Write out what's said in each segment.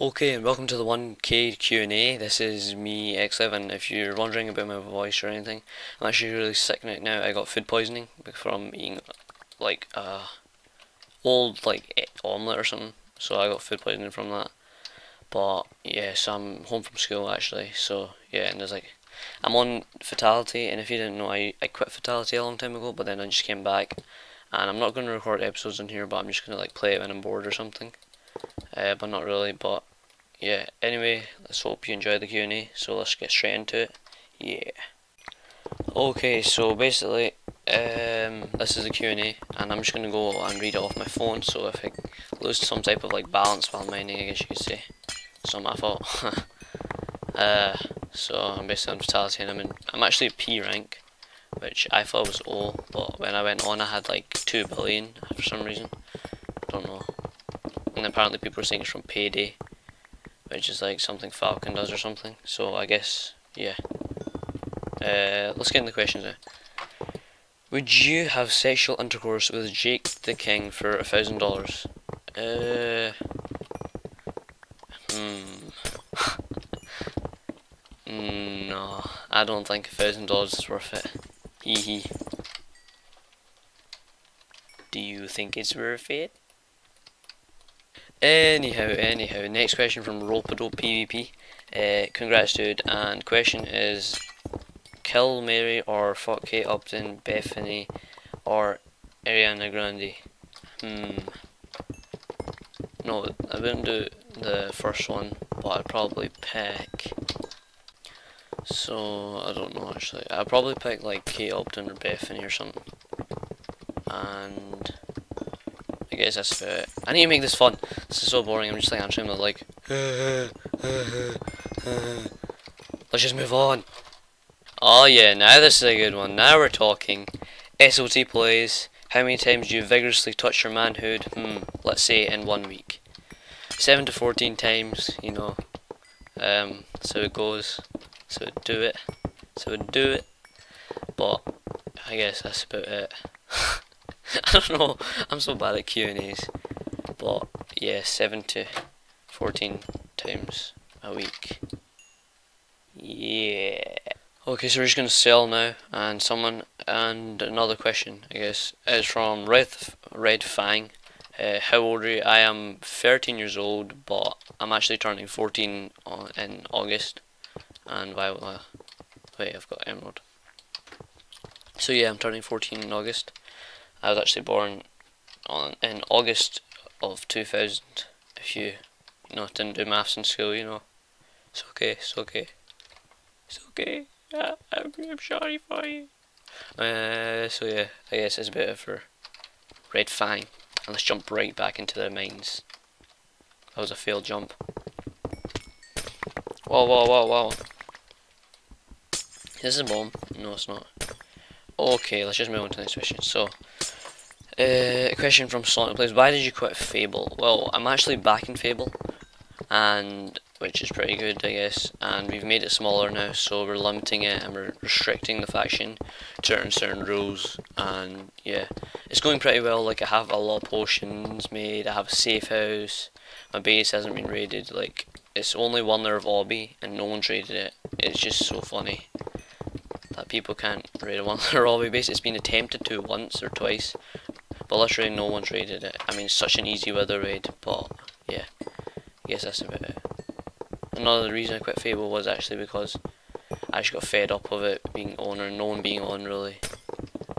Okay, and welcome to the 1K Q&A. This is me, xLev. If you're wondering about my voice or anything, I'm actually really sick right now. I got food poisoning from eating like uh old like omelette or something. So I got food poisoning from that. But yeah, so I'm home from school actually. So yeah, and there's like I'm on Fatality, and if you didn't know, I I quit Fatality a long time ago, but then I just came back, and I'm not going to record episodes in here, but I'm just going to like play it when I'm bored or something. Uh, but not really, but yeah, anyway, let's hope you enjoy the Q&A, so let's get straight into it. Yeah. Okay, so basically, um, this is the Q&A, and I'm just going to go and read it off my phone, so if I lose some type of like balance while mining, I guess you could say, it's not my fault. uh, so I'm basically on Fatality, and I'm, in, I'm actually P rank, which I thought was O, but when I went on I had like 2 billion for some reason, I don't know. And apparently people are saying it's from Payday which is like something Falcon does or something. So I guess, yeah. Uh, let's get into the questions now. Would you have sexual intercourse with Jake the King for a thousand dollars? Uh. Hmm. no, I don't think a thousand dollars is worth it. Hee hee. Do you think it's worth it? Anyhow, anyhow, next question from Rollpadope PvP. Uh, congrats, dude. And question is, kill Mary or fuck Kate Upton, Bethany, or Ariana Grande? Hmm. No, I wouldn't do the first one, but I'd probably pick. So I don't know actually. I'd probably pick like Kate Upton or Bethany or something. And it. I need to make this fun. This is so boring. I'm just like answering them like. Let's just move on. Oh yeah, now this is a good one. Now we're talking. SOT plays. How many times do you vigorously touch your manhood? Hmm, let's say in one week. 7 to 14 times, you know. Um, so it goes. So do it. So do it. But, I guess that's about it. I don't know. I'm so bad at Q and A's, but yeah, seven to fourteen times a week. Yeah. Okay, so we're just gonna sell now, and someone and another question, I guess, is from Red Red Fang. Uh, how old are you? I am 13 years old, but I'm actually turning 14 on, in August. And why? Wait, I've got Emerald. So yeah, I'm turning 14 in August. I was actually born on in August of 2000. If you, you know, didn't do maths in school, you know, it's okay, it's okay, it's okay. Yeah, I'm, I'm sorry for you. Uh, so yeah, I guess it's better for Red Fang. And let's jump right back into the mines. That was a failed jump. Whoa, whoa, whoa, whoa. This is a bomb. No, it's not. Okay, let's just move on to the next question. So, uh, a question from Sonic Plays, why did you quit Fable? Well, I'm actually back in Fable, and which is pretty good, I guess, and we've made it smaller now, so we're limiting it and we're restricting the faction to certain, certain rules, and yeah, it's going pretty well, like I have a lot of potions made, I have a safe house, my base hasn't been raided, like, it's only one there of Obby, and no one's raided it, it's just so funny that people can't raid a one there Obby base, it's been attempted to once or twice, but literally no one's raided it. I mean, such an easy weather raid, but yeah, I guess that's about it. Another reason I quit Fable was actually because I just got fed up of it being on or no one being on really.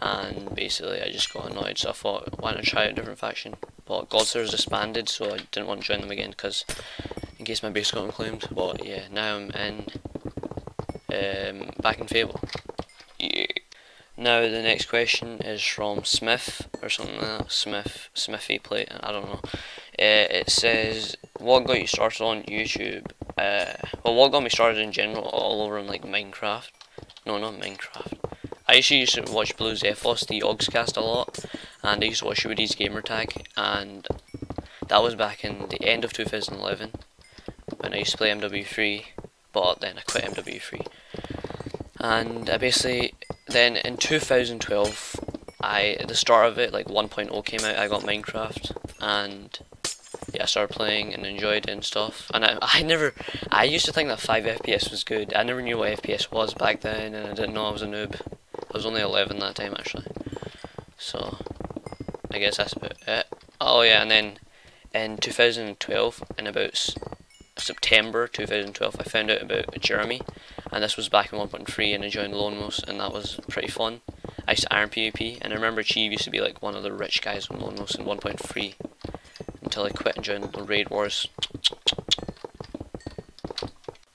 And basically I just got annoyed, so I thought, why not try a different faction? But Godslow's disbanded, so I didn't want to join them again because in case my base got unclaimed. But yeah, now I'm in um, back in Fable. Now the next question is from Smith or something like that. Smith, Smithy play. I don't know. Uh, it says, "What got you started on YouTube?" Uh, well, what got me started in general, all over in like Minecraft. No, not Minecraft. I used to watch Blue Xephos, the Yogscast a lot, and I used to watch Woody's Gamertag, and that was back in the end of 2011 when I used to play MW3, but then I quit MW3. And I basically then in 2012, I at the start of it, like 1.0 came out, I got Minecraft, and yeah, I started playing and enjoyed it and stuff. And I, I never, I used to think that 5 FPS was good. I never knew what FPS was back then, and I didn't know I was a noob. I was only 11 that time actually. So, I guess that's about it. Oh yeah, and then in 2012, in about September 2012, I found out about Jeruhmi, and this was back in 1.3, and I joined LoneWolves, and that was pretty fun. I used to iron PvP, and I remember Chief used to be like one of the rich guys on LoneWolves in 1.3, until I quit and joined the Raid Wars.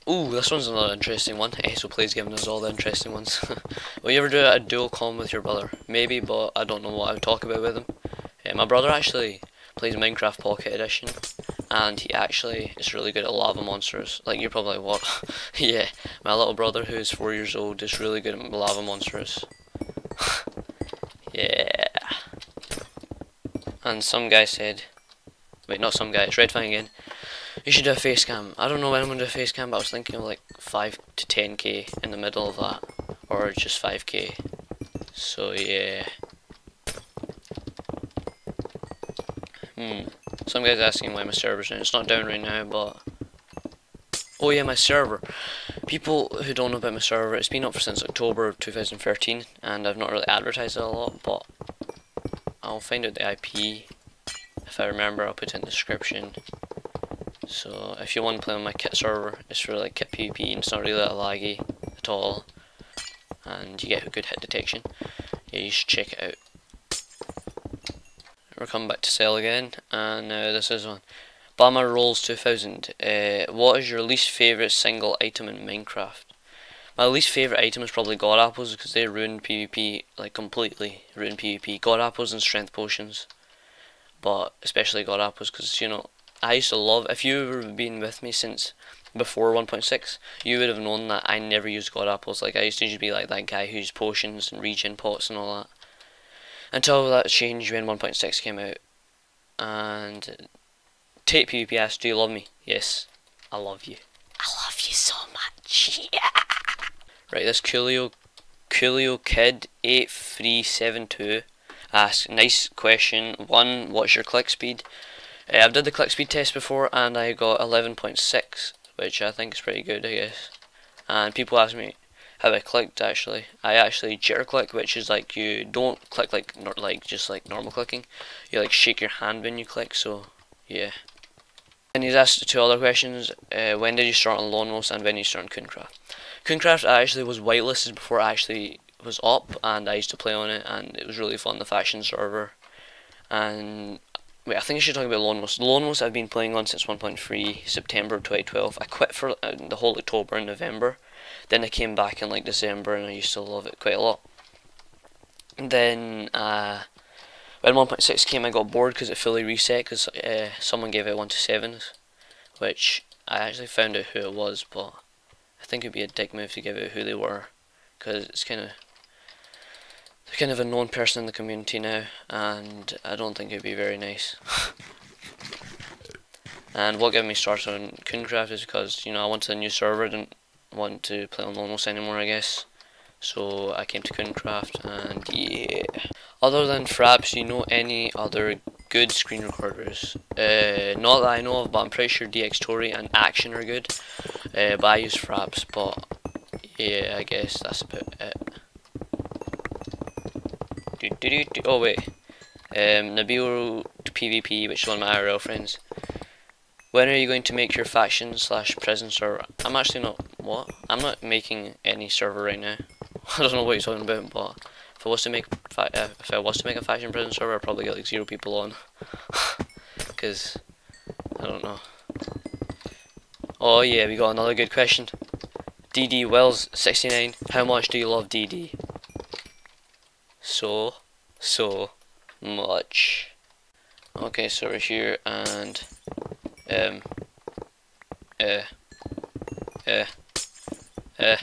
Ooh, this one's another interesting one. so please giving us all the interesting ones. Will you ever do a dual com with your brother? Maybe, but I don't know what I would talk about with him. Yeah, my brother actually plays Minecraft Pocket Edition, and he actually is really good at lava monsters. Like, you're probably like, what? yeah, my little brother, who is four years old, is really good at lava monsters. yeah. And some guy said, wait, not some guy, it's Red Fang again. You should do a face cam. I don't know when I'm gonna do a face cam, but I was thinking of like 5 to 10k in the middle of that, or just 5k. So yeah. Hmm. Some guy's asking why my server's down. It's not down right now, but oh yeah, my server. People who don't know about my server, it's been up for since October of 2013, and I've not really advertised it a lot, but I'll find out the IP if I remember. I'll put it in the description. So if you want to play on my kit server, it's for like kit PvP and it's not really that laggy at all. And you get a good hit detection. Yeah, you should check it out. We're coming back to sell again, and now this is one. Bama Rolls 2000. Uh, what is your least favourite single item in Minecraft? My least favourite item is probably God Apples because they ruin PvP, like completely ruin PvP. God Apples and Strength Potions. But especially God Apples because, you know, I used to love, if you've been with me since before 1.6, you would have known that I never used God Apples. Like, I used to just be like that guy who used potions and regen pots and all that. Until that changed when 1.6 came out. And take PvPS, do you love me? Yes, I love you. I love you so much. Yeah. Right, this Coolio, Coolio Kid 8372 asks, nice question. One, what's your click speed? Uh, I've done the click speed test before and I got 11.6 which I think is pretty good I guess and people ask me how I clicked actually I actually jitter click which is like you don't click like not like just like normal clicking you like shake your hand when you click so yeah and he's asked two other questions uh, when did you start on LoneWolves and when did you start on Koonkraft Koonkraft actually was whitelisted before it actually was up and I used to play on it and it was really fun the faction server and Wait, I think I should talk about LoneWolves. LoneWolves I've been playing on since 1.3 September 2012. I quit for uh, the whole October and November. Then I came back in like December and I used to love it quite a lot. And then uh, when 1.6 came I got bored because it fully reset because uh, someone gave it 1 to 7s. Which I actually found out who it was but I think it would be a dick move to give out who they were because it's kind of they're kind of a known person in the community now, and I don't think it'd be very nice. and what got me started on Koonkraft is because, you know, I went to a new server, didn't want to play on LoneWolves anymore, I guess. So I came to Koonkraft, and yeah. Other than Fraps, you know any other good screen recorders? Uh, not that I know of, but I'm pretty sure Dxtory and Action are good. Uh, but I use Fraps, but yeah, I guess that's about it. Do, do, do. Oh wait. Um, Nabil PvP, which is one of my IRL friends. When are you going to make your faction slash prison server? I'm actually not. What? I'm not making any server right now. I don't know what you're talking about, but if I was to make uh, if I was to make a faction prison server, I'd probably get like zero people on. Because I don't know. Oh yeah, we got another good question. DD Wells 69. How much do you love DD? so so much okay so we're here and um uh uh uh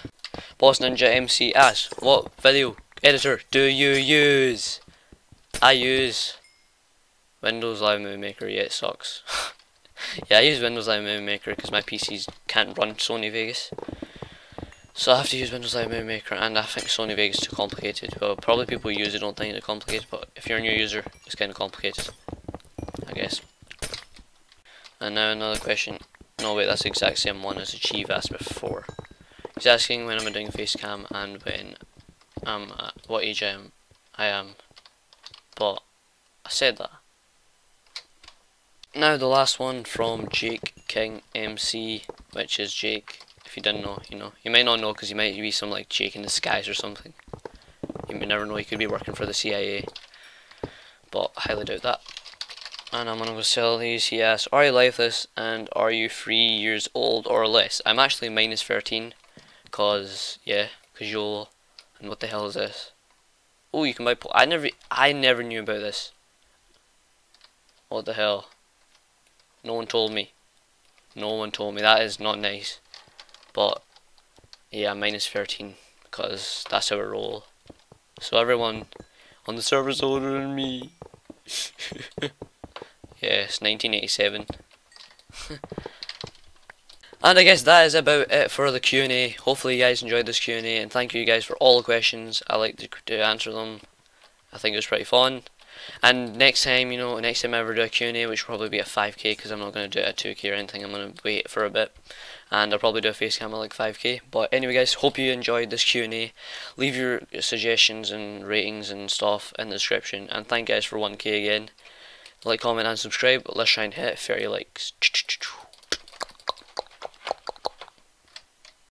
boss ninja mc asks what video editor do you use i use windows live movie maker yeah it sucks yeah i use windows live movie maker because my pcs can't run sony vegas so I have to use Windows Live Movie Maker, and I think Sony Vegas is too complicated. Well, probably people who use it don't think it's complicated, but if you're a new user, it's kind of complicated, I guess. And now another question. No wait, that's the exact same one as Achieve asked before. He's asking when I'm doing face cam and when I'm what age I am. I am. But I said that. Now the last one from Jake King MC, which is Jake. If you didn't know, you know. You might not know because you might be some like Jake in disguise or something. You may never know. He could be working for the CIA, but I highly doubt that. And I'm gonna go sell these. He asks, "Are you lifeless and are you three years old or less?" I'm actually minus 13, cause yeah, cause you'll. And what the hell is this? Oh, you can buy. I never. I never knew about this. What the hell? No one told me. No one told me. That is not nice. But yeah, minus 13 because that's how I roll. So everyone on the server's older than me. yes, 1987. and I guess that is about it for the Q&A. Hopefully you guys enjoyed this Q&A and thank you guys for all the questions. I like to, to answer them. I think it was pretty fun. And next time, you know, next time I ever do a Q&A, which will probably be a 5k because I'm not going to do at 2k or anything. I'm going to wait for a bit. And I'll probably do a face cam at like 5k. But anyway guys, hope you enjoyed this Q&A. Leave your suggestions and ratings and stuff in the description. And thank you guys for 1k again. Like, comment and subscribe. Let's try and hit 30 likes.